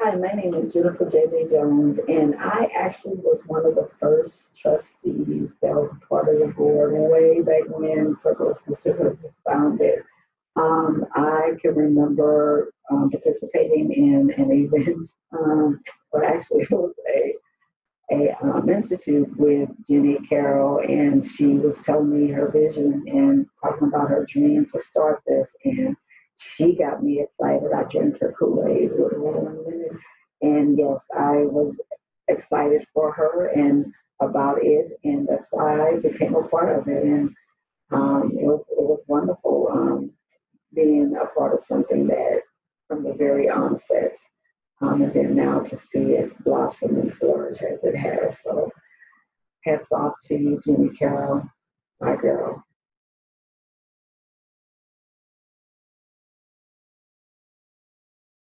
Hi, my name is Jennifer JJ Jones, and I actually was one of the first trustees that was a part of the board way back when Circle of Sisterhood was founded. Um, I can remember um, participating in an event, um, actually it was a a um, institute with Jenny Carroll, and she was telling me her vision and talking about her dream to start this, and she got me excited. I drank her Kool-Aid with her, and yes, I was excited for her and about it, and that's why I became a part of it, and um, it was it was wonderful um, being a part of something that from the very onset um, and then now to see it blossom and flourish as it has. So hats off to you, Jenny Carroll, my girl.